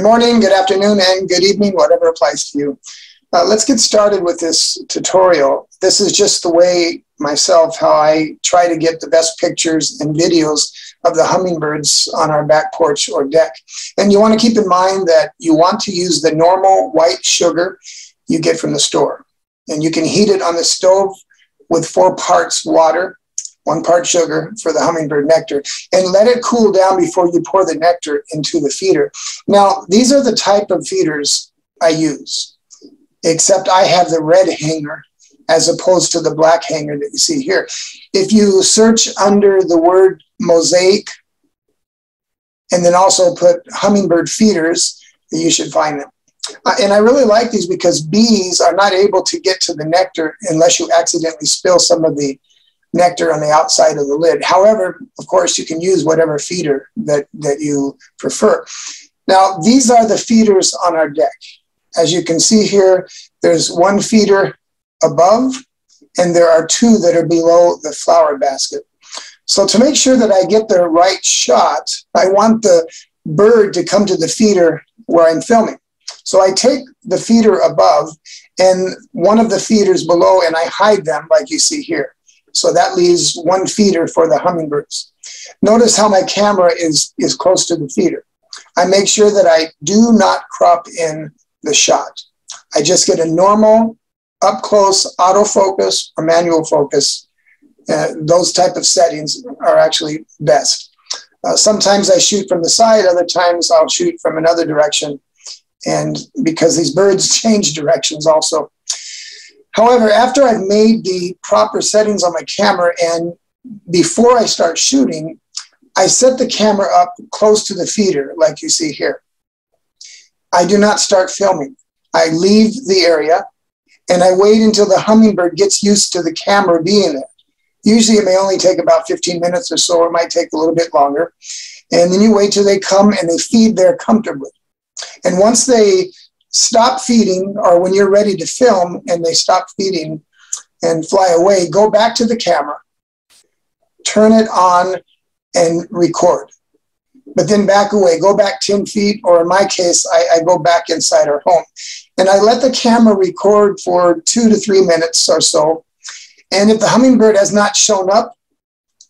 morning, good afternoon, and good evening, whatever applies to you. Uh, let's get started with this tutorial. This is just the way myself, how I try to get the best pictures and videos of the hummingbirds on our back porch or deck. And you want to keep in mind that you want to use the normal white sugar you get from the store. And you can heat it on the stove with four parts water one part sugar for the hummingbird nectar, and let it cool down before you pour the nectar into the feeder. Now, these are the type of feeders I use, except I have the red hanger as opposed to the black hanger that you see here. If you search under the word mosaic and then also put hummingbird feeders, you should find them. Uh, and I really like these because bees are not able to get to the nectar unless you accidentally spill some of the nectar on the outside of the lid. However, of course, you can use whatever feeder that, that you prefer. Now, these are the feeders on our deck. As you can see here, there's one feeder above, and there are two that are below the flower basket. So to make sure that I get the right shot, I want the bird to come to the feeder where I'm filming. So I take the feeder above and one of the feeders below and I hide them like you see here. So that leaves one feeder for the hummingbirds. Notice how my camera is, is close to the feeder. I make sure that I do not crop in the shot. I just get a normal up close autofocus or manual focus. Uh, those type of settings are actually best. Uh, sometimes I shoot from the side, other times I'll shoot from another direction. And because these birds change directions also, However, after I've made the proper settings on my camera and before I start shooting, I set the camera up close to the feeder, like you see here. I do not start filming. I leave the area and I wait until the hummingbird gets used to the camera being there. Usually it may only take about 15 minutes or so, or it might take a little bit longer. And then you wait till they come and they feed there comfortably. And once they stop feeding, or when you're ready to film and they stop feeding and fly away, go back to the camera, turn it on, and record. But then back away, go back 10 feet, or in my case, I, I go back inside our home. And I let the camera record for two to three minutes or so. And if the hummingbird has not shown up,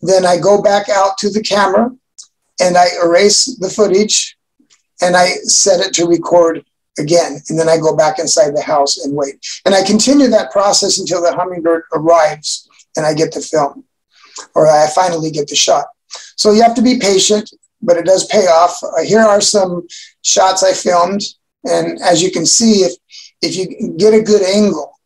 then I go back out to the camera and I erase the footage and I set it to record again. And then I go back inside the house and wait. And I continue that process until the hummingbird arrives and I get the film or I finally get the shot. So you have to be patient, but it does pay off. Uh, here are some shots I filmed. And as you can see, if, if you get a good angle,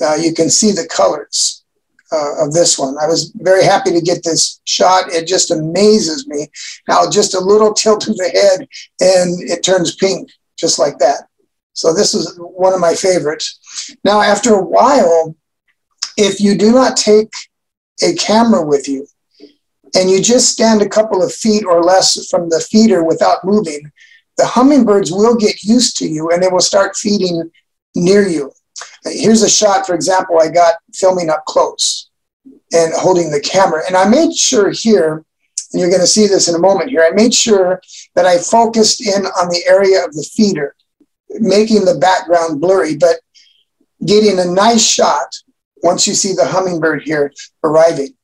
uh, you can see the colors uh, of this one. I was very happy to get this shot. It just amazes me how just a little tilt of the head and it turns pink just like that. So this is one of my favorites. Now, after a while, if you do not take a camera with you and you just stand a couple of feet or less from the feeder without moving, the hummingbirds will get used to you and they will start feeding near you. Here's a shot, for example, I got filming up close and holding the camera. And I made sure here and you're going to see this in a moment here. I made sure that I focused in on the area of the feeder, making the background blurry, but getting a nice shot once you see the hummingbird here arriving.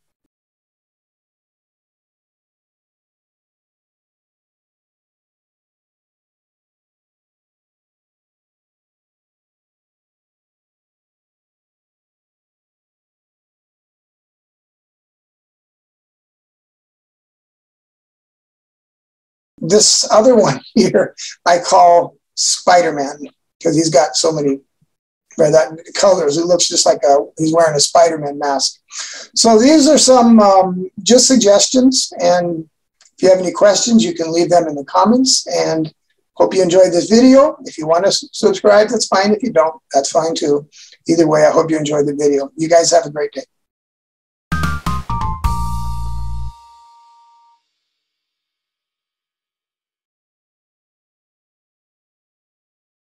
This other one here I call Spider-Man because he's got so many right, that colors. It looks just like a he's wearing a Spider-Man mask. So these are some um, just suggestions, and if you have any questions, you can leave them in the comments. And hope you enjoyed this video. If you want to subscribe, that's fine. If you don't, that's fine too. Either way, I hope you enjoyed the video. You guys have a great day.